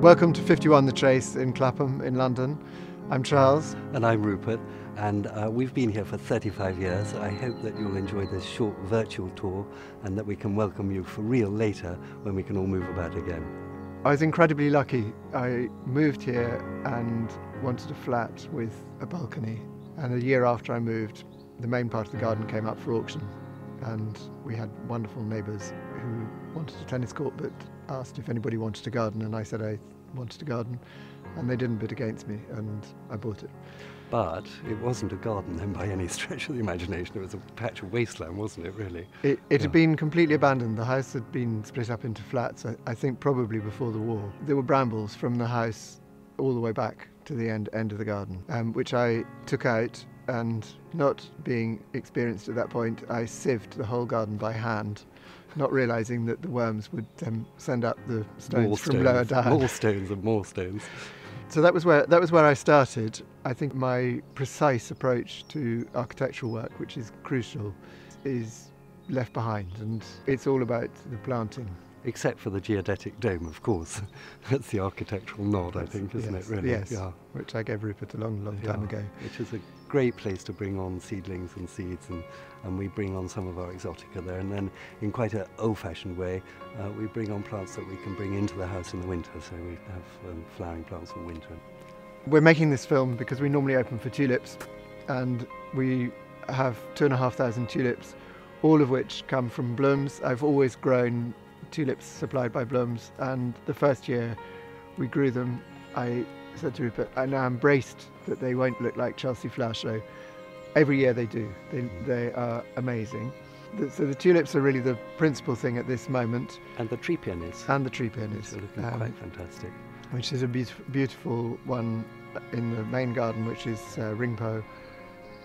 Welcome to 51 The Chase in Clapham in London. I'm Charles. And I'm Rupert, and uh, we've been here for 35 years. I hope that you'll enjoy this short virtual tour and that we can welcome you for real later when we can all move about again. I was incredibly lucky. I moved here and wanted a flat with a balcony. And a year after I moved, the main part of the garden came up for auction. And we had wonderful neighbours who wanted a tennis court but asked if anybody wanted a garden. And I said I wanted a garden and they didn't bid against me, and I bought it. But it wasn't a garden then by any stretch of the imagination. It was a patch of wasteland, wasn't it, really? It, it yeah. had been completely abandoned. The house had been split up into flats, I, I, think probably before the war. There were brambles from the house all the way back to the end, end of the garden, um, which I took out and not being experienced at that point, I sieved the whole garden by hand not realizing that the worms would um, send up the stones more from stones, lower down. More stones and more stones. So that was where that was where I started. I think my precise approach to architectural work, which is crucial, is left behind, and it's all about the planting. Except for the geodetic dome, of course. That's the architectural nod, I think, isn't yes, it? Really, yes. Yeah. Which I gave Rupert a long, long time yeah. ago. Which is a great place to bring on seedlings and seeds, and, and we bring on some of our exotica there. And then, in quite an old-fashioned way, uh, we bring on plants that we can bring into the house in the winter. So we have um, flowering plants for winter. We're making this film because we normally open for tulips, and we have two and a half thousand tulips, all of which come from Bloms. I've always grown tulips supplied by Bloms, and the first year we grew them, I said to Rupert, I now embraced that they won't look like Chelsea Flower Show. Every year they do. They, they are amazing. So the tulips are really the principal thing at this moment. And the tree peonies. And the tree peonies. Are looking um, quite fantastic. Which is a be- beautiful one in the main garden, which is uh, Ringpo.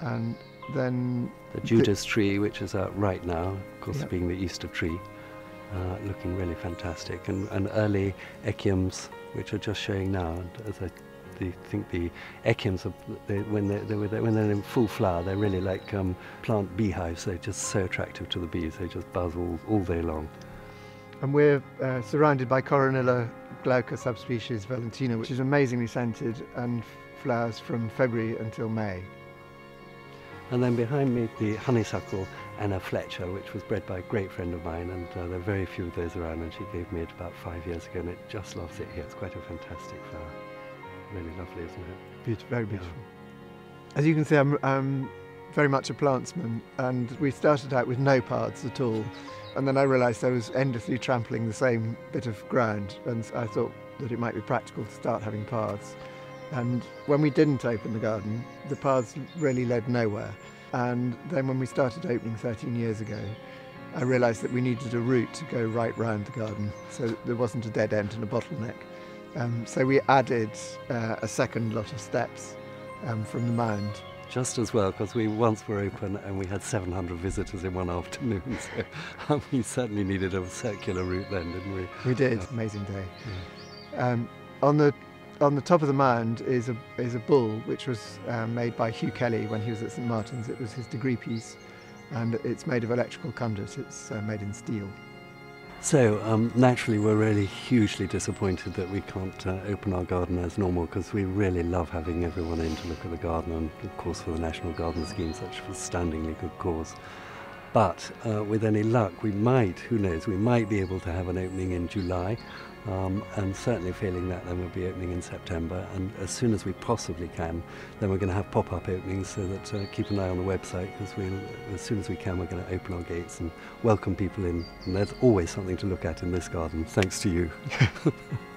And then... The Judas the, tree, which is out right now, of course being the Easter tree. Looking really fantastic. And, and early echiums, which are just showing now. And as I the, think the echiums, are, they, when, they're, they when they're in full flower, they're really like um, plant beehives. They're just so attractive to the bees. They just buzz all, all day long. And we're uh, surrounded by Coronilla glauca subspecies valentina, which is amazingly scented and flowers from February until May. And then behind me, the honeysuckle Anna Fletcher, which was bred by a great friend of mine, and uh, there are very few of those around, and she gave me it about five years ago, and it just loves it here. It's quite a fantastic flower really lovely, isn't it? Beautiful, very beautiful. Yeah. As you can see, I'm, I'm very much a plantsman, and we started out with no paths at all. And then I realised I was endlessly trampling the same bit of ground, and I thought that it might be practical to start having paths. And when we didn't open the garden, the paths really led nowhere. And then when we started opening 13 years ago, I realised that we needed a route to go right round the garden, so there wasn't a dead end and a bottleneck. Um, so we added uh, a second lot of steps um, from the mound. Just as well, because we once were open and we had 700 visitors in one afternoon. So um, we certainly needed a circular route then, didn't we? We did. Amazing day. Yeah. Um, on the on the top of the mound is a is a bull which was um, made by Hugh Kelly when he was at St Martin's. It was his degree piece, and it's made of electrical conduit. It's uh, made in steel. So um, naturally, we're really hugely disappointed that we can't uh, open our garden as normal because we really love having everyone in to look at the garden, and of course for the National Garden Scheme, such a astoundingly good cause. But uh, with any luck, we might, who knows, we might be able to have an opening in July. Um, and certainly feeling that then we'll be opening in September. And as soon as we possibly can then we're going to have pop-up openings so that uh, keep an eye on the website because we as soon as we can we're going to open our gates and welcome people in. And there's always something to look at in this garden thanks to you